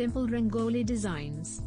Simple Rangoli designs.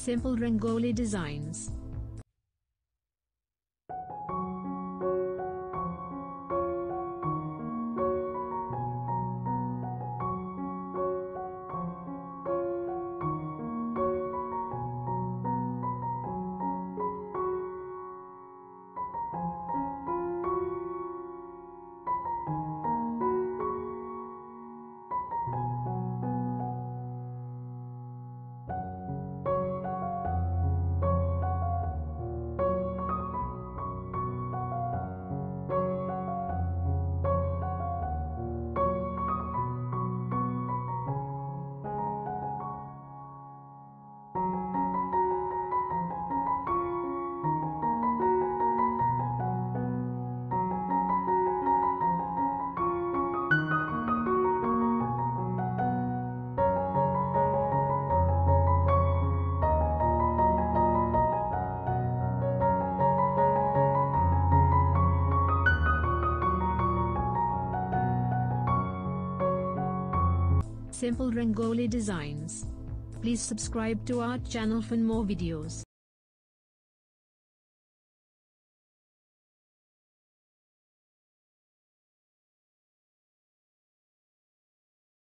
Simple Rangoli designs. Simple Rangoli designs. Please subscribe to our channel for more videos.